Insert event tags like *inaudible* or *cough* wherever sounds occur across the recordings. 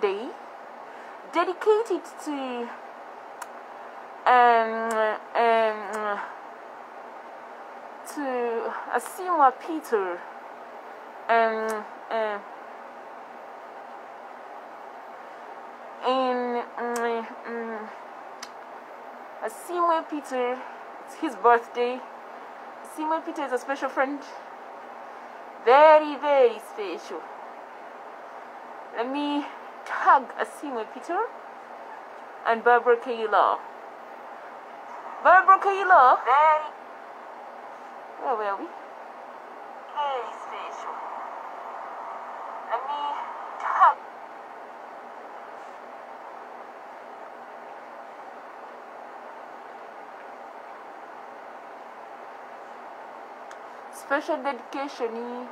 birthday. Dedicated to um, um, to Asiimwe Peter. Um, um, in um, um, Peter, it's his birthday. Asiimwe Peter is a special friend. Very, very special. Let me tag Asiimwe Peter and Barbara Kayiira. Barbara Kayiira. Very. Where were we? Very special. Let me tag. Special dedication.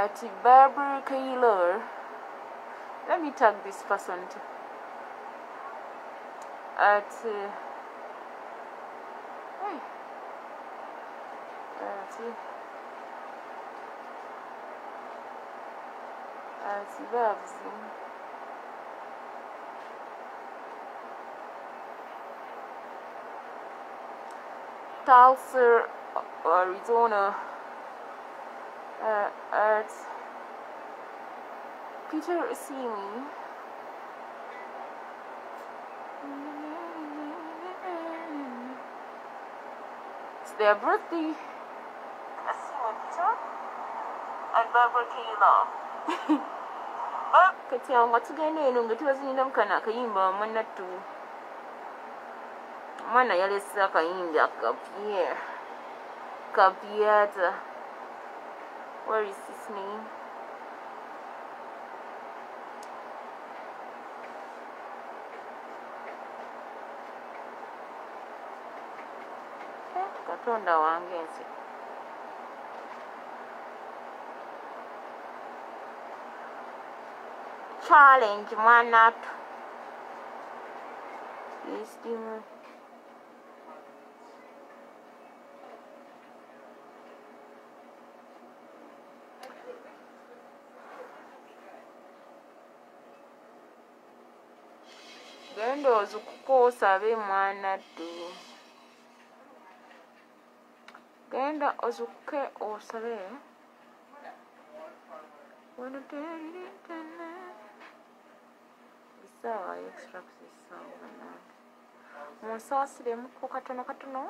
At Barbara Kayiira. Let me tag this person too. At uh, hey. At at Babs. Tulsa, Arizona. Uh, at Peter Asiimwe. It's their birthday. Peter and Barbara Kayiira. kati awo nga tugenda eno nga tubazinira mukana akayimba wamanattu omwana yalese akayimba kapye kapyata where is his name katonda wange nsi challenge mwanatu isimu genda ozukuko osabe mwana ddu genda ozukuke osabe wano teriri tena. Essaawa yo extract essaawa. Munsaasiremu ku katono katono.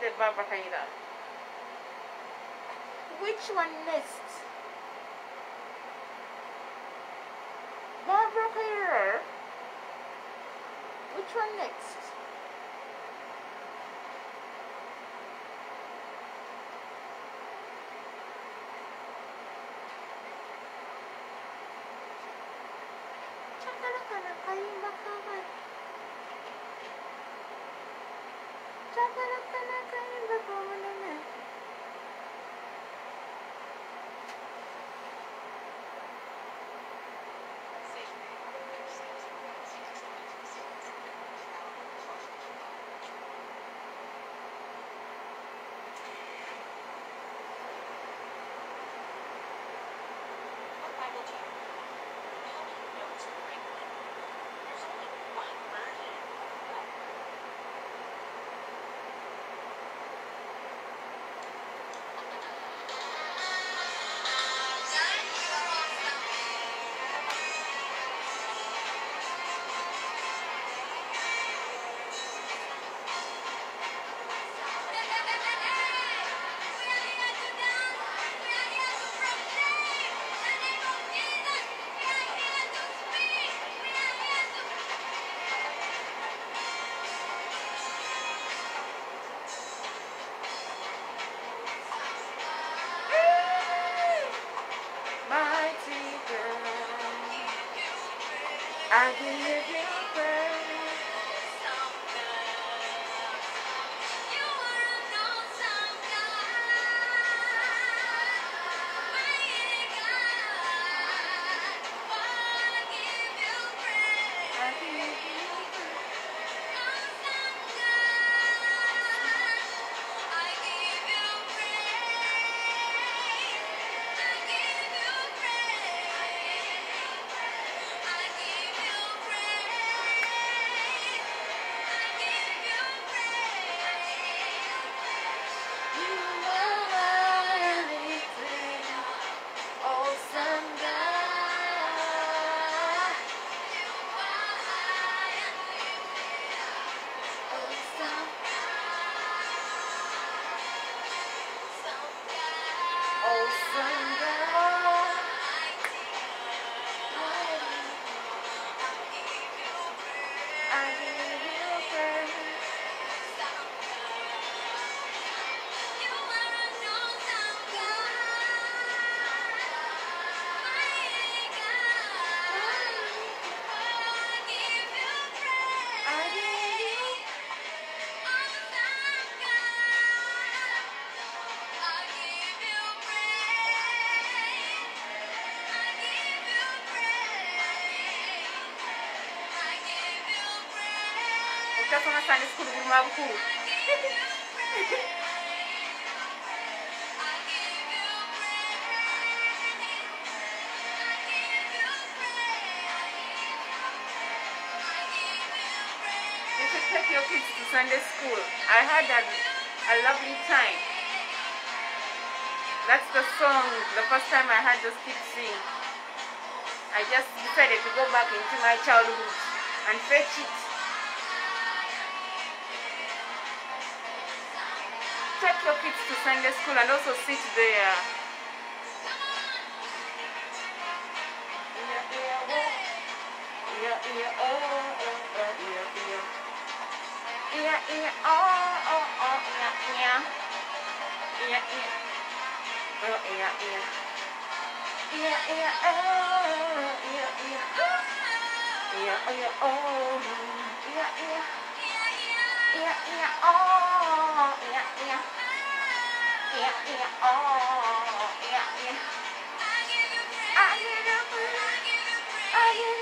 The. Which one next? Barbara Kayiira. Which one next? I give you praise. Give you praise. Utasoma Sunday school kulima bukuru You should take your kids to Sunday school. I had a, a lovely time. That's the song, the first time I heard those kids sing. I just decided to go back into my childhood and fetch it. To Sunday school and also sit there. Yeah, yeah, oh. Yeah, yeah, I give you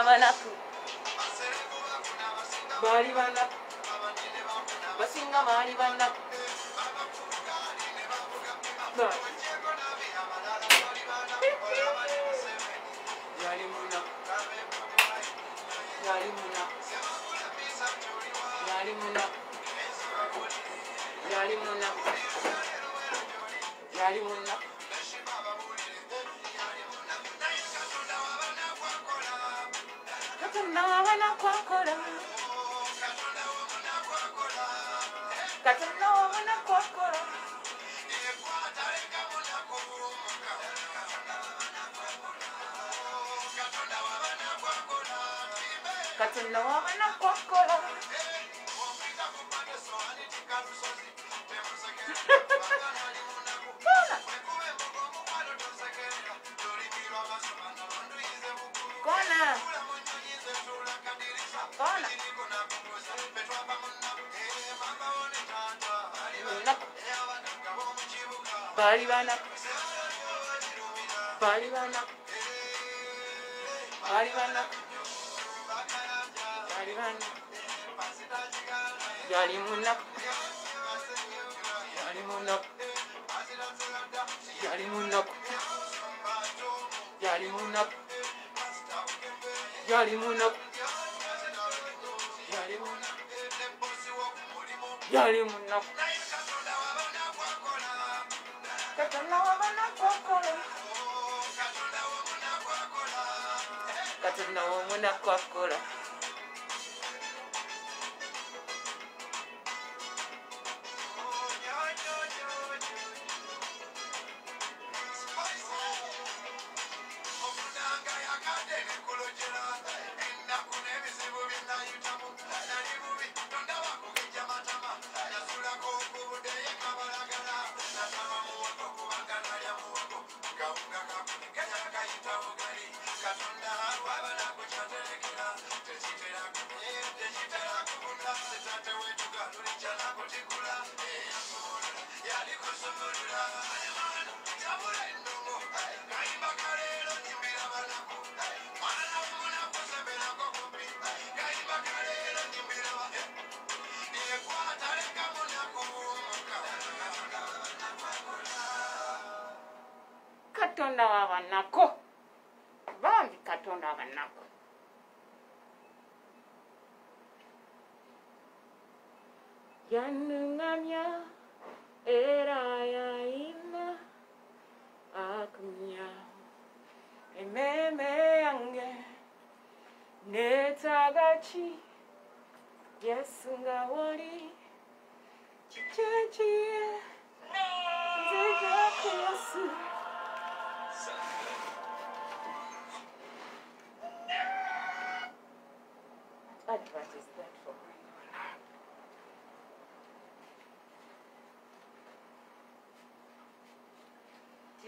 abanafu baali banafu basinga baali banafu yali munafu yali munafu yali munafu yali munafu yali munafu kwakora. Kati nawe muna kwakora. Kati nawe muna kwakora. baali banaku baali banaku baali banaku baali banaku yali munaku yali munaku yali munaku yali munaku yali munaku yali munaku yali munaku Katrina wamuna kwakula. Omunanga yakadene kulojera ennaku n'ebizibu binayitamu katonda wabanako bambi katonda abanako yani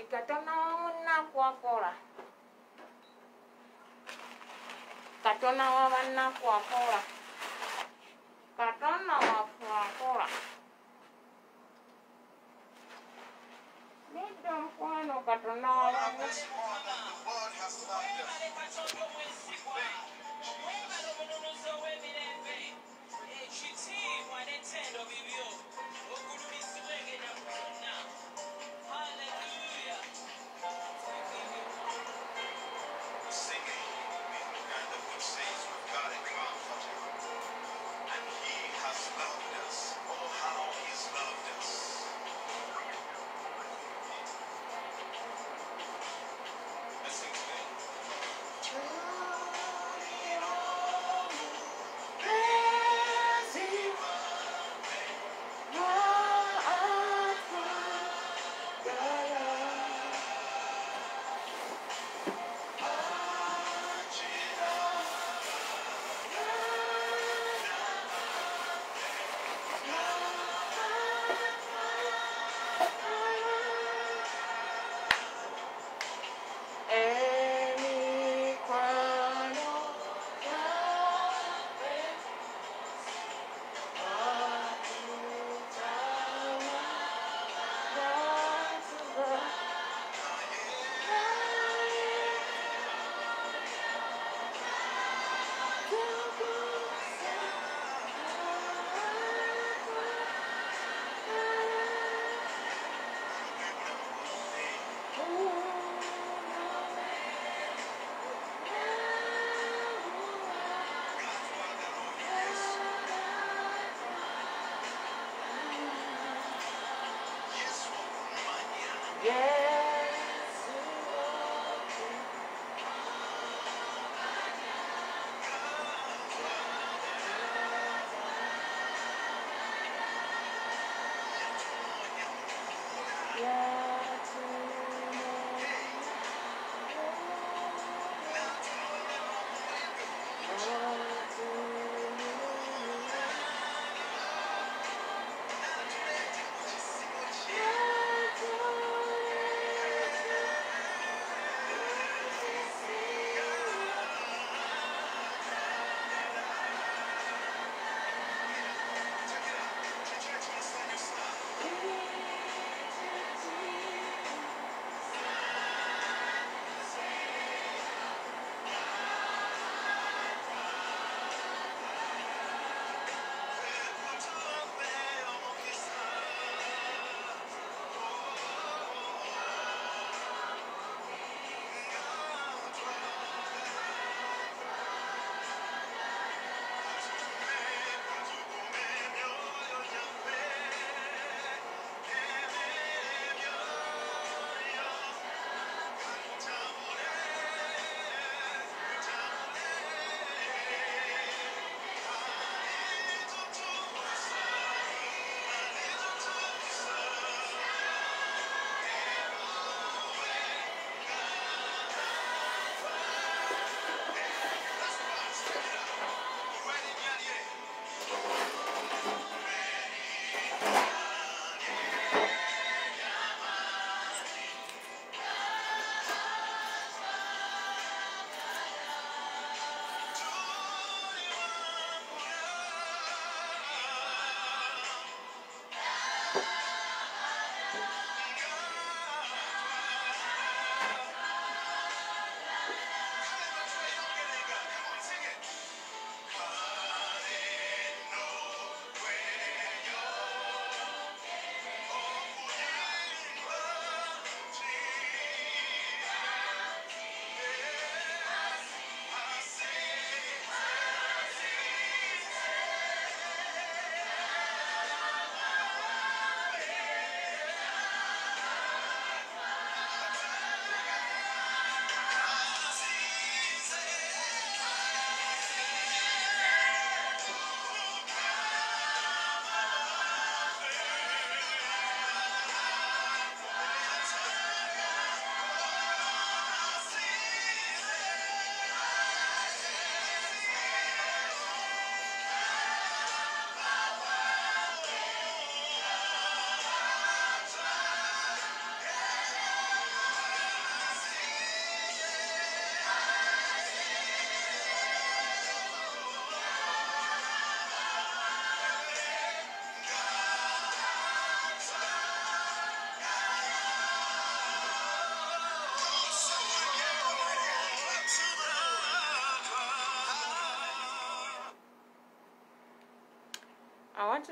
tikatono wabannakwakola katono wa bannakwakola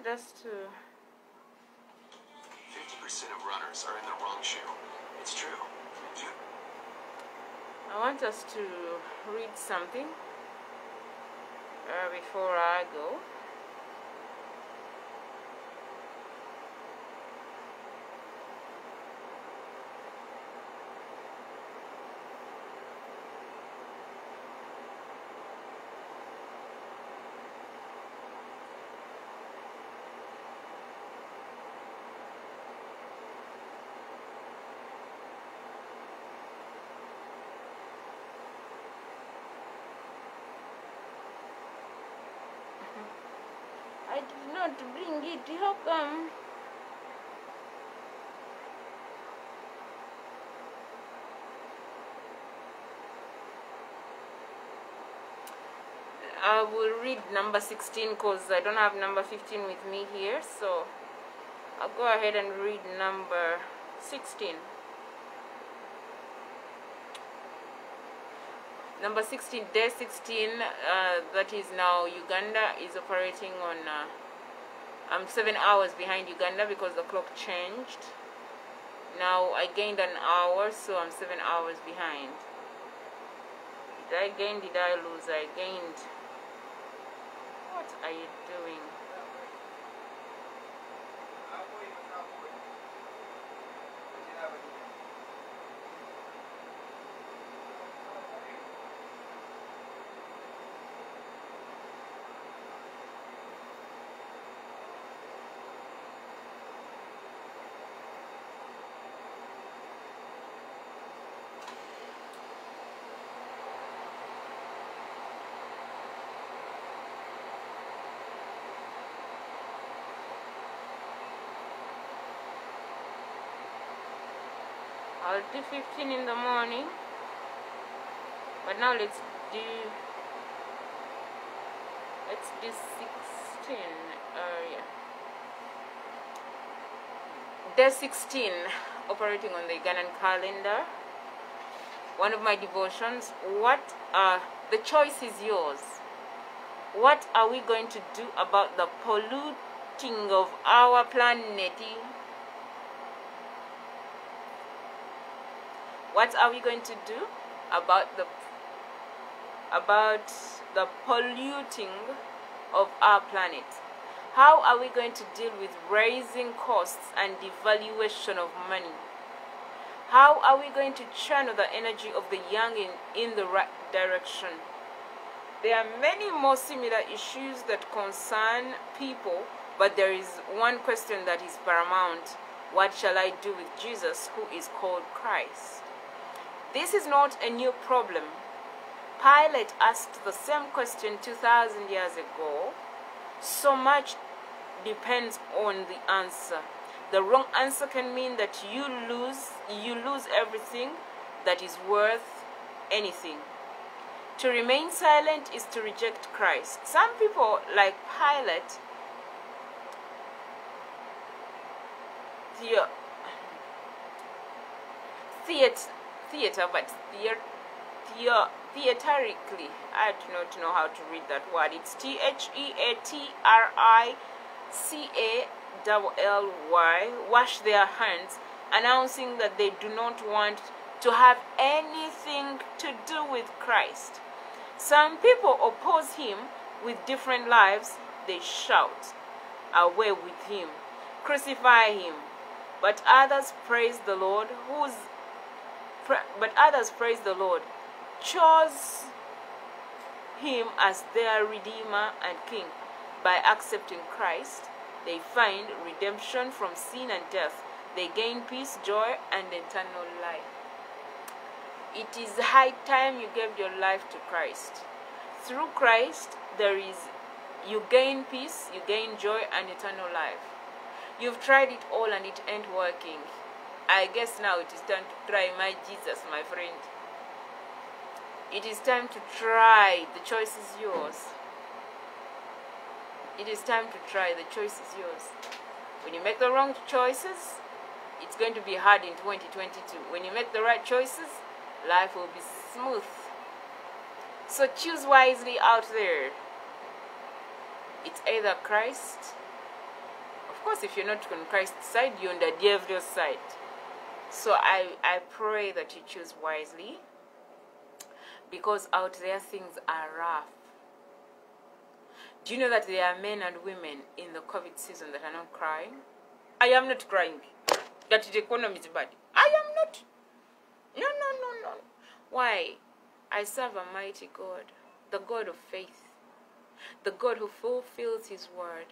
wanted us to 50% of runners are in the wrong shoe. It's true. I want us to read something uh, before I go. I did not bring it. How come? I will read number 16 because I don't have number 15 with me here. So I'll go ahead and read number 16. Number 16, day 16, uh, that is now Uganda, is operating on. Uh, I'm seven hours behind Uganda because the clock changed. Now I gained an hour, so I'm seven hours behind. Did I gain? Did I lose? I gained. What are you I'll do 15 in the morning. But now let's do let's do 16. Uh, yeah. Day 16, operating on the Ugandan calendar. One of my devotions. What uh the choice is yours. What are we going to do about the polluting of our planet? What are we going to do about the about the polluting of our planet? How are we going to deal with raising costs and devaluation of money? How are we going to channel the energy of the young in, in the right direction? There are many more similar issues that concern people but there is one question that is paramount. What shall i do with jesus who is called christ this is not a new problem. Pilate asked the same question 2000 years ago. So much depends on the answer. The wrong answer can mean that you lose you lose everything that is worth anything. To remain silent is to reject Christ. Some people like Pilate the theater theater, but theater, theatrically. I do not know how to read that word. It's T H E A T R I C A L L Y. Wash their hands, announcing that they do not want to have anything to do with Christ. Some people oppose him with different lives. They shout, Away with him! Crucify him! But others praise the Lord, whose but others praise the Lord, chose him as their Redeemer and King. By accepting Christ, they find redemption from sin and death. They gain peace, joy, and eternal life. It is high time you gave your life to Christ. Through Christ, there is you gain peace, you gain joy, and eternal life. You've tried it all and it ain't working. I guess now it is time to try my Jesus, my friend. It is time to try. The choice is yours. It is time to try. The choice is yours. When you make the wrong choices, it's going to be hard in 2022. When you make the right choices, life will be smooth. So choose wisely out there. It's either Christ Of course, if you're not on Christ's side, you're on the devil's side. So I, I pray that you choose wisely because out there things are rough. Do you know that there are men and women in the COVID season that are not crying? I am not crying. That the economy is bad. I am not. No, no, no, no. Why? I serve a mighty God, the God of faith, the God who fulfills His word.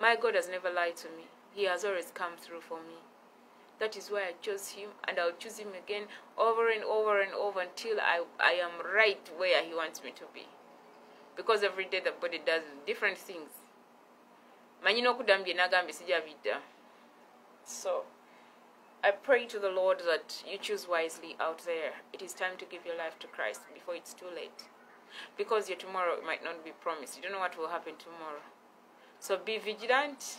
My God has never lied to me. He has always come through for me. That is why I chose Him, and I'll choose Him again over and over and over until I, I am right where He wants me to be. Because every day the body does different things. so i pray to the lord that you choose wisely out there. It is time to give your life to christ before it's too late. Because your tomorrow might not be promised. You don't know what will happen tomorrow. So be vigilant.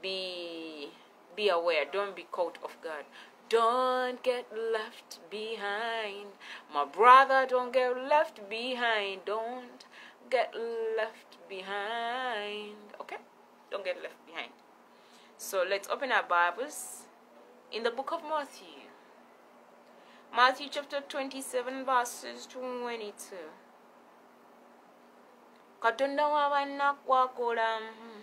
Be be aware. Don't be caught off guard. Don't get left behind. My brother don't get left behind. Don't get left behind. Okay? Don't get left behind. So let's open our bibles in the book of matthew. Matthew chapter 27 verses 22 katonda w'abannakwakola mm.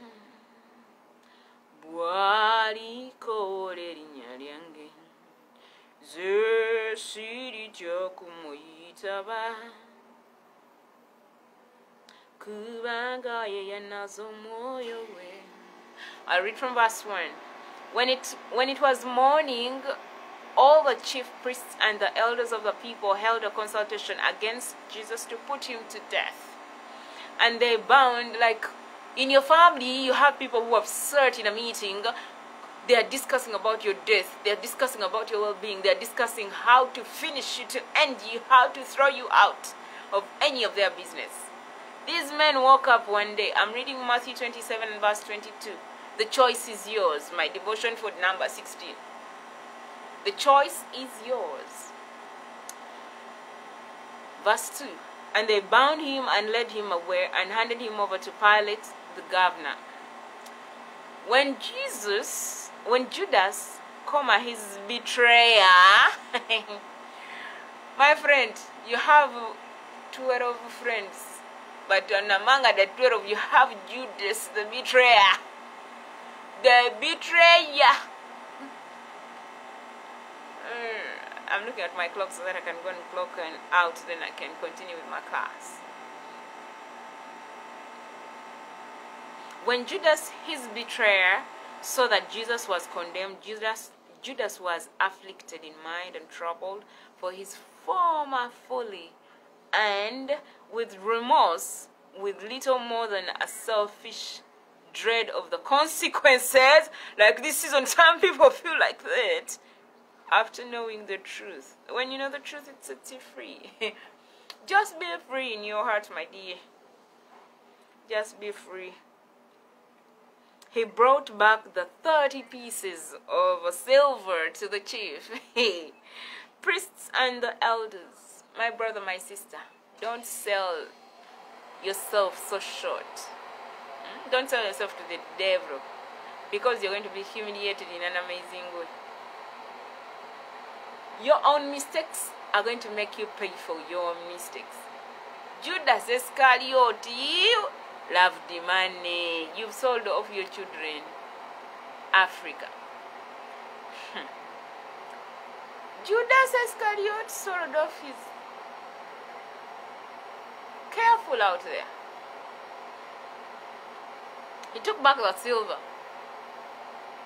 We. I read from verse 1 when it when it was morning all the chief priests and the elders of the people held a consultation against jesus to put him to death. And they bound like in your family you have people who have sat in a meeting. They are discussing about your death. They are discussing about your well-being. They are discussing how to finish you to end you how to throw you out of any of their business. These men woke up one day. I'm reading matthew 27 and verse 22 the choice is yours my devotion for number 16 the choice is yours. Verse 2 and they bound him and led him away and handed him over to pilate the governor. When jesus when judas comma his betrayer *laughs* my friend you have 12 friends but on among the 12 you have judas the betrayer. The betrayer. Mm, i'm looking at my clock so that i can go and clock and out then i can continue with my class when Judas, his betrayer, saw that Jesus was condemned, Judas, Judas was afflicted in mind and troubled for his former folly, and with remorse, with little more than a selfish dread of the consequences, like this season, *laughs* some people feel like that, after knowing the truth. When you know the truth, it sets you free. *laughs* Just be free in your heart, my dear. Just be free he brought back the 30 pieces of silver to the chief. *laughs* Priests and the elders, my brother, my sister, don't sell yourself so short. Hmm? Don't sell yourself to the devil because you're going to be humiliated in an amazing way. Your own mistakes are going to make you pay for your mistakes. Judas Iscariot, you loved the money. You've sold off your children. Africa. Hmm. Judas Iscariot sold off his. Careful out there. He took back the silver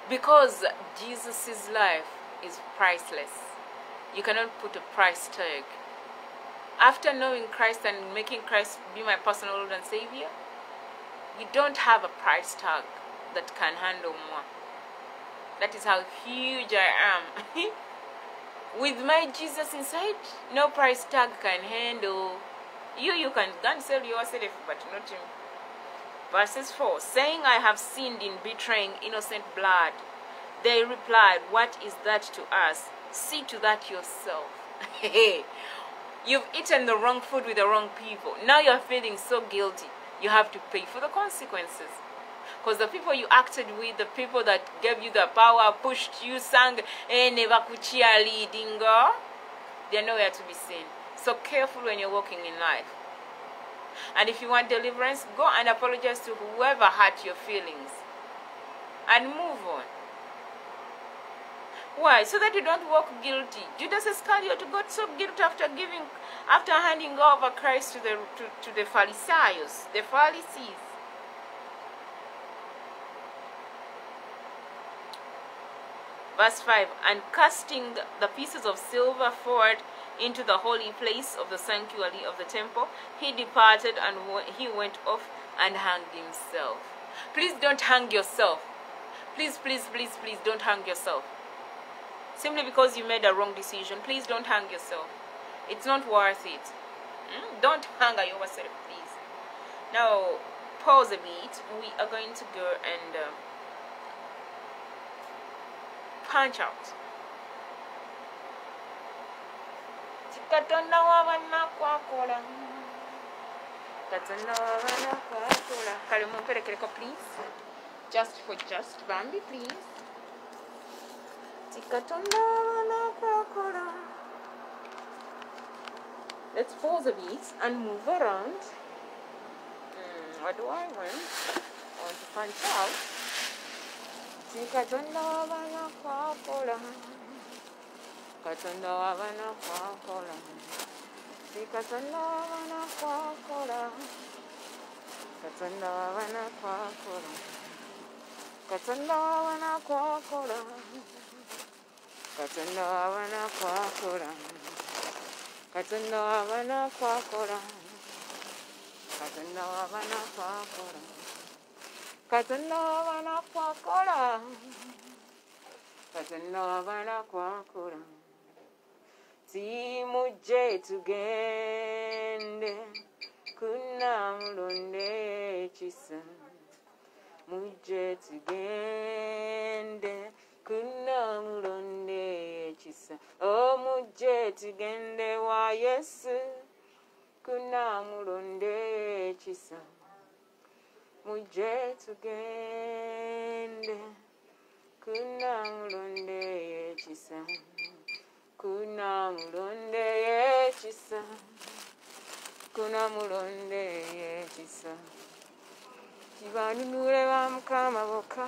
because Jesus' life is priceless. You cannot put a price tag. After knowing Christ and making Christ be my personal Lord and Savior, you don't have a price tag that can handle more. That is how huge I am. *laughs* With my Jesus inside, no price tag can handle. You, you can go and sell yourself, but not him. Verses 4 Saying, I have sinned in betraying innocent blood. They replied, What is that to us? See to that yourself. *laughs* You've eaten the wrong food with the wrong people. Now you're feeling so guilty. You have to pay for the consequences. Because the people you acted with, the people that gave you the power, pushed you, sang, eh, never could they're nowhere to be seen. So careful when you're walking in life. And if you want deliverance, go and apologize to whoever hurt your feelings. And move on. Why? So that you don't walk guilty. Judas Iscariot got so guilty after giving, after handing over Christ to the to, to the Pharisees, the Pharisees. Verse 5 And casting the pieces of silver forward into the holy place of the sanctuary of the temple, he departed and he went off and hanged himself. Please don't hang yourself. Please, please, please, please don't hang yourself. Simply because you made a wrong decision, please don't hang yourself. It's not worth it. Mm? Don't hang yourself, please. Now, pause a bit. We are going to go and uh, punch out. please just for just bambi please let's pause a bit and move around. Mm, what do i want? I want to punch out. Tikatonda wabannakwakola katonda wabana kwakola Katsunawana Kwakuran. Katsunawana Kwakuran. Katsunawana Kwakuran. Katsunawana Kwakuran. Katsunawana Kwakuran. Timu je tugende kuna mulonde chisa muje tugende kunna omulonde ekisa. Omujje tugende wa yesu. Kunna omulonde ekisa. Mujje tugende. Kunna omulonde ekisa. Kunna omulonde ekisa. Kuna mulonde ekisa. Kibanunule ba mukama bokka.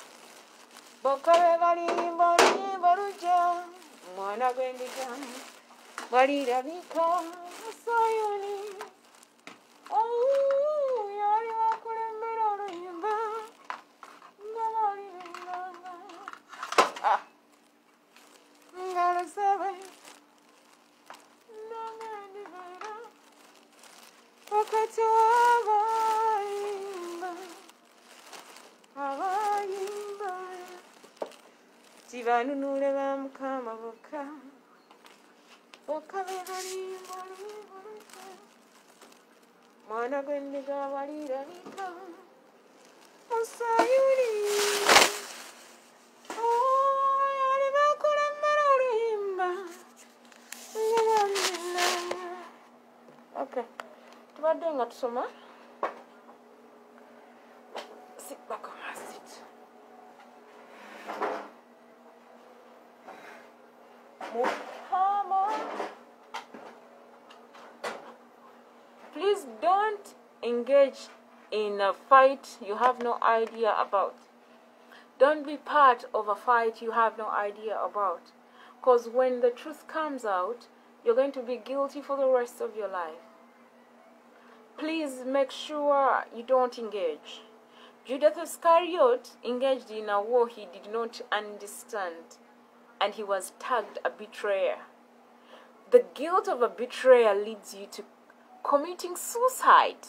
bokabe balimba oluyimba oh omwana gw'endiga bwalirabika musayoni yali wakulembera oluyimba nga balibinanga nga lusabe nangendibera wakati w'abayimba abayimba zibanunule ba mukama bokka bokka be balimba olimba luka mwana gwendiga balirabika musayuni Okay. tubadde nga tusoma. Fight you have no idea about don't be part of a fight you have no idea about because when the truth comes out you're going to be guilty for the rest of your life please make sure you don't engage. Judas Iscariot engaged in a war he did not understand, and he was tagged a betrayer. The guilt of a betrayer leads you to committing suicide.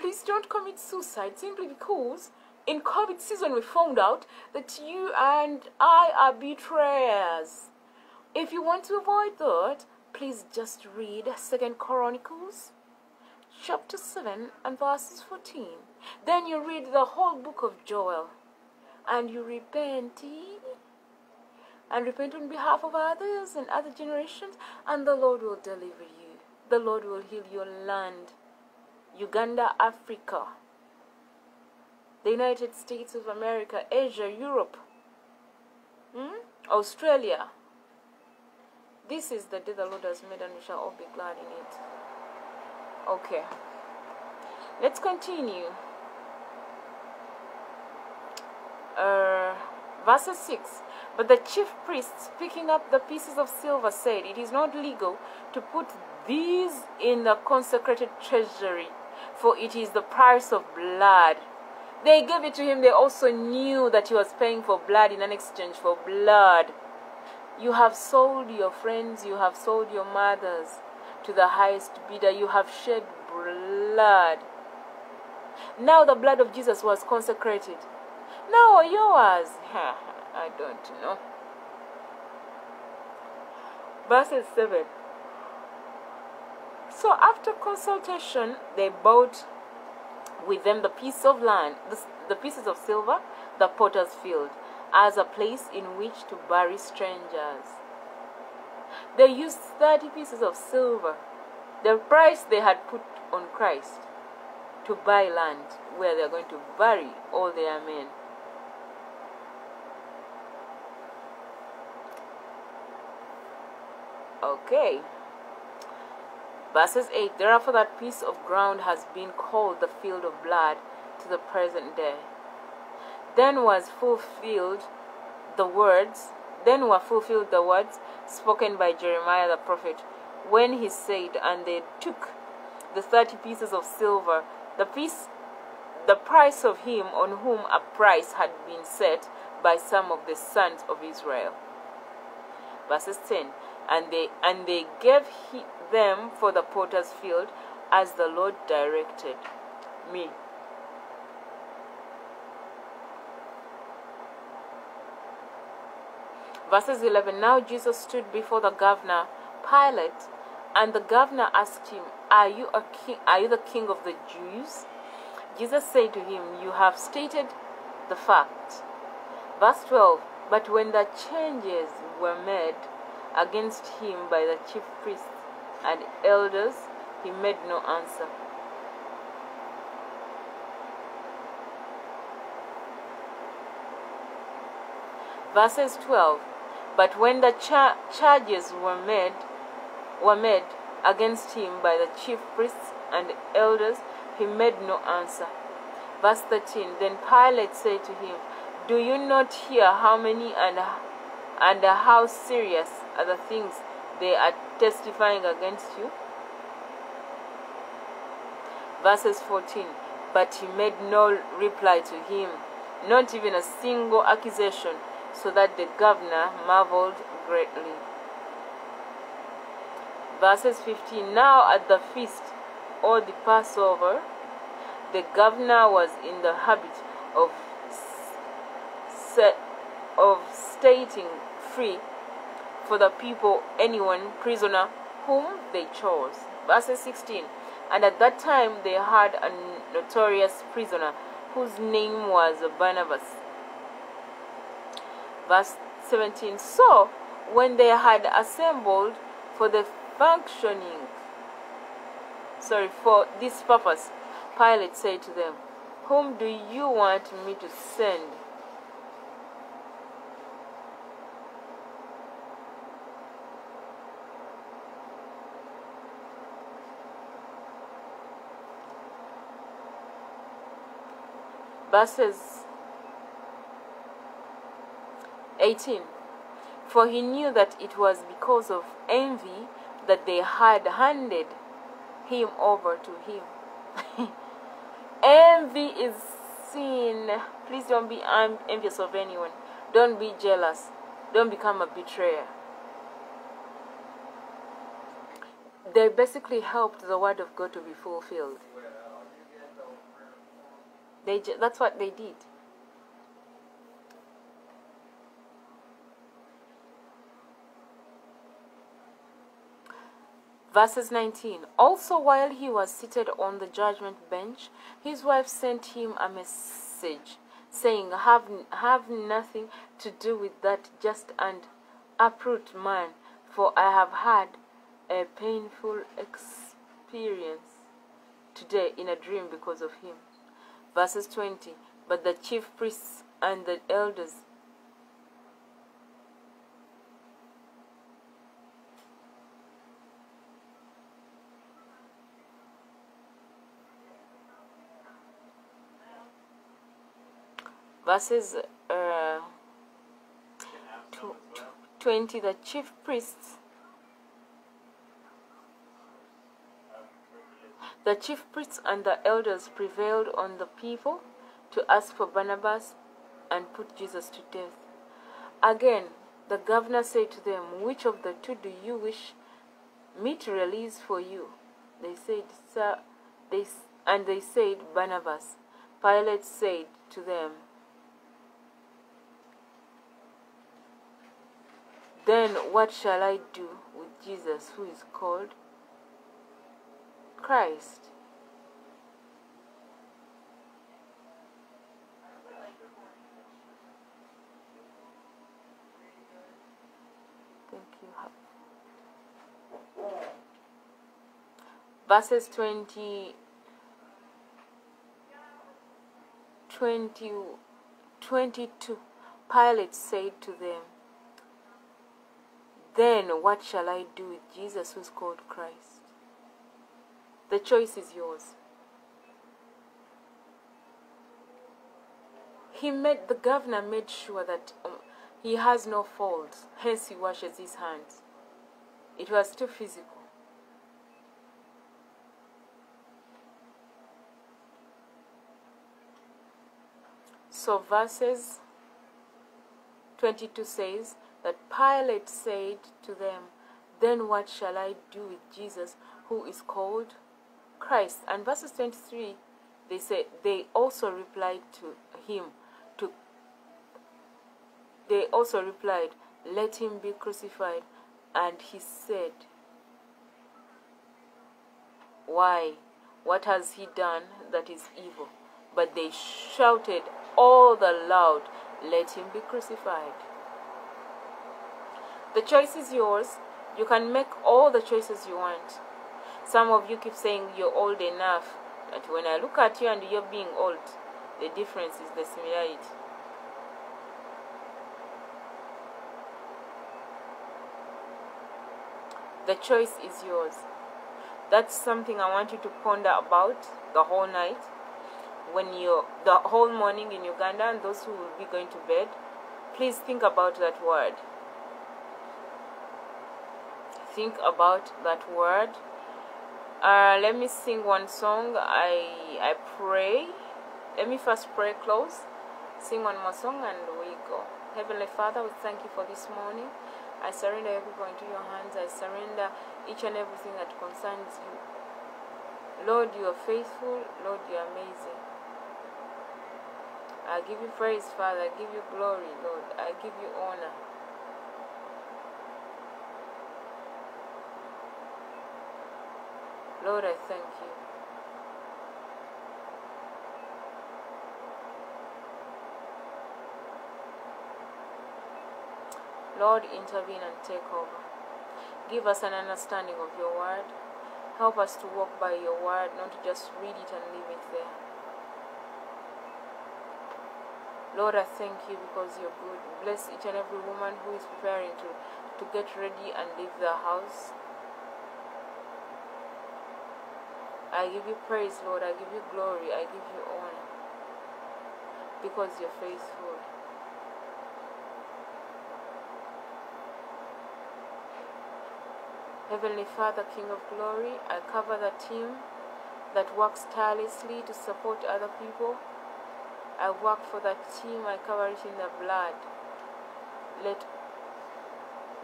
Please don't commit suicide simply because in COVID season we found out that you and I are betrayers. If you want to avoid that, please just read Second Chronicles chapter 7 and verses 14. Then you read the whole book of Joel and you repent and repent on behalf of others and other generations, and the Lord will deliver you. The Lord will heal your land. Uganda, Africa, the United States of America, Asia, Europe, hmm? Australia. This is the day the Lord has made, and we shall all be glad in it. Okay. Let's continue. Uh, verse 6 But the chief priests, picking up the pieces of silver, said, It is not legal to put these in the consecrated treasury, for it is the price of blood. They gave it to him. They also knew that he was paying for blood in an exchange for blood. You have sold your friends, you have sold your mothers to the highest bidder, you have shed blood. Now the blood of Jesus was consecrated. Now yours. *laughs* I don't know. Verse 7. So after consultation, they bought with them the piece of land, the, the pieces of silver, the potter's field, as a place in which to bury strangers. They used 30 pieces of silver, the price they had put on Christ, to buy land where they are going to bury all their men. Okay. Verses 8 Therefore, that piece of ground has been called the field of blood to the present day. Then was fulfilled the words, then were fulfilled the words spoken by Jeremiah the prophet, when he said, And they took the thirty pieces of silver, the piece the price of him on whom a price had been set by some of the sons of Israel. Verses 10 and they and they gave he, them for the potter's field as the Lord directed me. Verses 11 Now Jesus stood before the governor Pilate, and the governor asked him, Are you a king? Are you the king of the Jews? Jesus said to him, You have stated the fact. Verse 12 But when the changes were made against him by the chief priests and elders, he made no answer. Verses 12 But when the cha- charges were made, were made against him by the chief priests and elders, he made no answer. Verse 13 Then Pilate said to him, Do you not hear how many and, and how serious are the things they are testifying against you? Verses 14 But he made no reply to him, not even a single accusation, so that the governor marveled greatly. Verses 15 Now at the feast or the Passover, the governor was in the habit of, of stating free for the people anyone prisoner whom they chose. Verse 16 And at that time they had a notorious prisoner whose name was Barnabas. Verse 17 So when they had assembled for the functioning, sorry, for this purpose, Pilate said to them, Whom do you want me to send? Verses 18 For he knew that it was because of envy that they had handed him over to him. *laughs* envy is sin. Please don't be envious of anyone. Don't be jealous. Don't become a betrayer. They basically helped the word of God to be fulfilled. They ju- that's what they did. Verses 19 Also, while he was seated on the judgment bench, his wife sent him a message saying, Have, have nothing to do with that just and uproot man, for I have had a painful experience today in a dream because of him. Verses 20 But the chief priests and the elders verses uh, tw- tw- 20 the chief priests the chief priests and the elders prevailed on the people to ask for barnabas and put jesus to death. Again the governor said to them which of the two do you wish me to release for you? They said sir they and they said barnabas. Pilate said to them Then what shall I do with Jesus who is called Christ? Thank you. Verses 20, 20, 22. Pilate said to them, then what shall I do with Jesus who's called Christ? The choice is yours. He made the governor made sure that um, he has no fault, hence he washes his hands. It was too physical. So verses 22 says that Pilate said to them, Then what shall I do with Jesus who is called Christ? And verses 23, they say they also replied to him to they also replied, Let him be crucified. And he said, Why? What has he done that is evil? But they shouted all the loud, Let him be crucified. The choice is yours. You can make all the choices you want. Some of you keep saying you're old enough. But when I look at you and you're being old, the difference is the similarity. The choice is yours. That's something I want you to ponder about the whole night. When you the whole morning in Uganda and those who will be going to bed, please think about that word. Think about that word. Uh, let me sing one song. I I pray. Let me first pray close. Sing one more song and we go. Heavenly Father, we thank you for this morning. I surrender everything into your hands. I surrender each and everything that concerns you. Lord, you are faithful. Lord, you are amazing. I give you praise, Father. I give you glory, Lord. I give you honor. Lord, I thank you. Lord, intervene and take over. Give us an understanding of your word. Help us to walk by your word, not to just read it and leave it there. Lord, I thank you because you're good. Bless each and every woman who is preparing to, to get ready and leave their house. I give you praise, Lord. I give you glory. I give you honor. Because you're faithful. Heavenly Father, King of glory, I cover the team that works tirelessly to support other people. I work for that team, I cover it in the blood. Let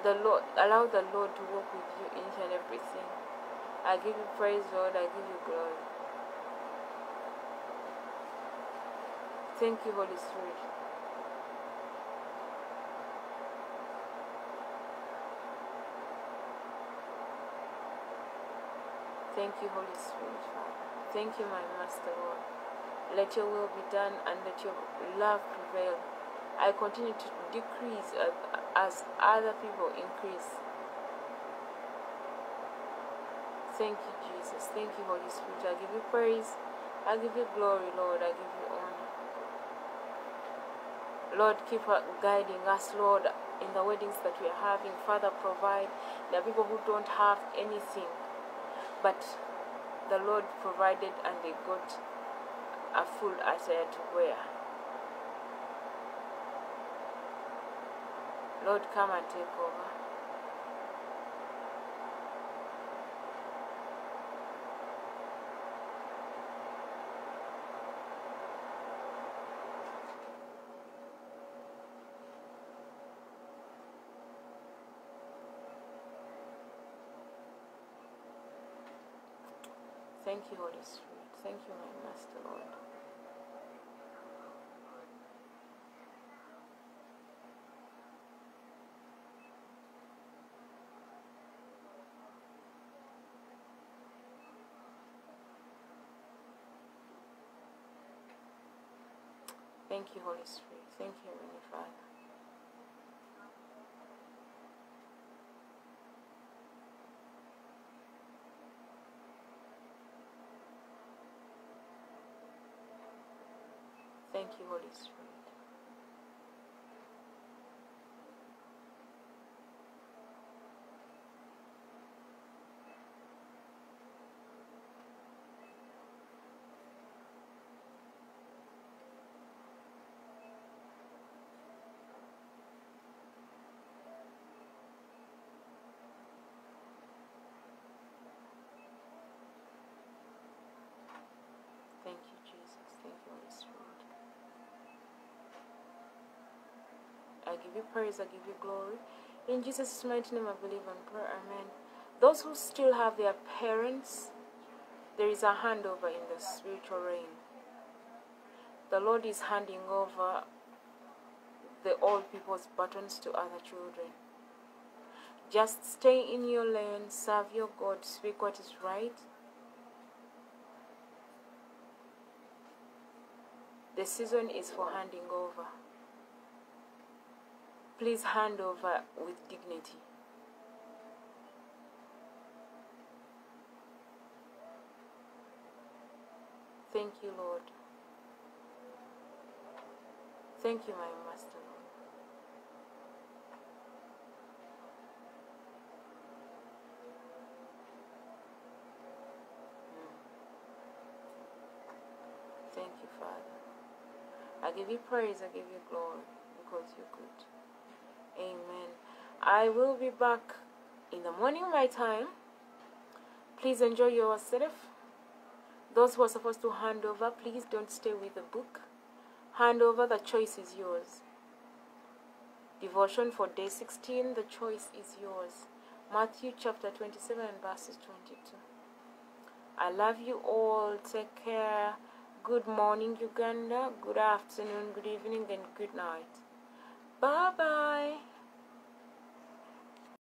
the Lord allow the Lord to work with you in and everything. I give you praise, Lord, I give you glory. Thank you, Holy Spirit. Thank you, Holy Spirit, Father. Thank you, my Master, Lord. Let your will be done and let your love prevail. I continue to decrease as, as other people increase. Thank you, Jesus. Thank you, Holy Spirit. I give you praise. I give you glory, Lord. I give you honor. Lord, keep guiding us, Lord, in the weddings that we are having. Father, provide. There are people who don't have anything, but the Lord provided and they got a full attire to wear. Lord, come and take over. Thank you, Holy Spirit. Thank you, my Master, Lord. Thank you, Holy Spirit. Thank you, Heavenly Father. Thank you, Holy Spirit. Thank you, Jesus. Thank you, Holy Spirit. I give you praise, I give you glory. In Jesus' mighty name, I believe and pray. Amen. Those who still have their parents, there is a handover in the spiritual realm. The Lord is handing over the old people's buttons to other children. Just stay in your lane, serve your God, speak what is right. The season is for handing over. Please hand over with dignity. Thank you, Lord. Thank you, my Master, hmm. Thank you, Father. I give you praise, I give you glory because you're good. Amen. I will be back in the morning my time. Please enjoy yourself. Those who are supposed to hand over, please don't stay with the book. Hand over, the choice is yours. Devotion for day 16, the choice is yours. Matthew chapter 27 and verses 22. I love you all. Take care. Good morning, Uganda. Good afternoon, good evening, and good night. Bye bye.